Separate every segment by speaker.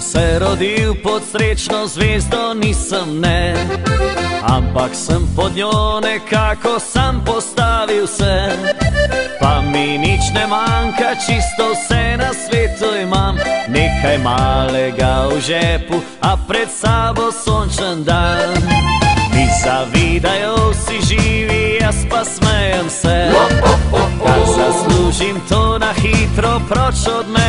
Speaker 1: se rodil pod srečno zvezdo, nisem ne. Ampak sem pod njo nekako sam postavil se. Pa mi nič ne manjka, čisto vse na svetu imam. Nekaj malega v žepu, a pred sabo sončen dan. Mi zavidajo vsi živi, jaz pa smejem se. Kar zaslužim, to na hitro proč od mene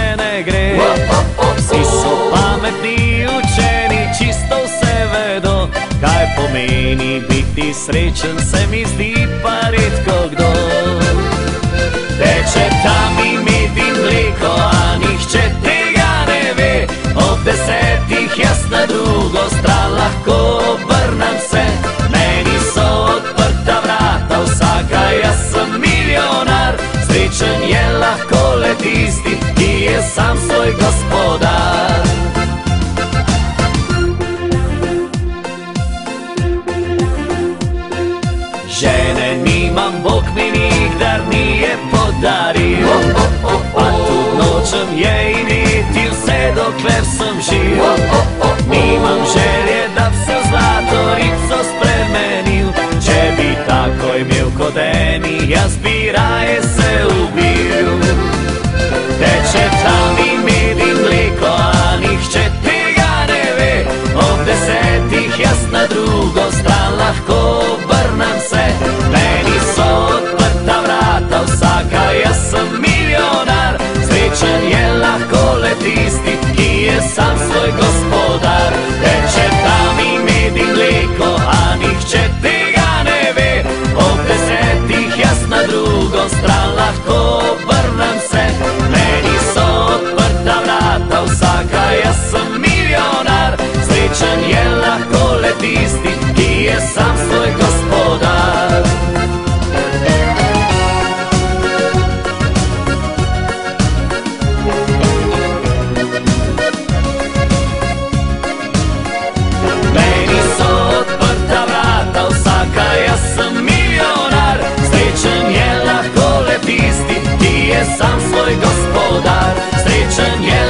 Speaker 1: Kaj pomeni biti srečen, se mi zdi pa redko kdo. Teče tam imet in mleko, a nihče tega ne ve. Ob desetih jaz na drugo stran lahko obrnem se. Meni so odprta vrata, vsaka jaz sem milijonar. Srečen je lahko le tisti, ki je sam svoj gospodar. Nimam, Bog mi nikdar nije podaril Pa tudi nočem je imeti vse dokler sem živ. Nimam želje, da bi se v zlato rico spremenil. Če bi tako imel kot eni, jaz bi raje se ubil. Teče tam in med in mleko, a nihče tega ne ve. Ob desetih jaz na drugo stran lahko sam svoj gospodar. Teče tam i med i mleko, a nihče tega ne ve. Ob desetih jaz na drugo stran lahko obrnem se. Meni so odprta vrata vsaka, jaz sem milijonar. Srečen je lahko le tisti, ki je sam svoj sam svoj gospodar, srečen je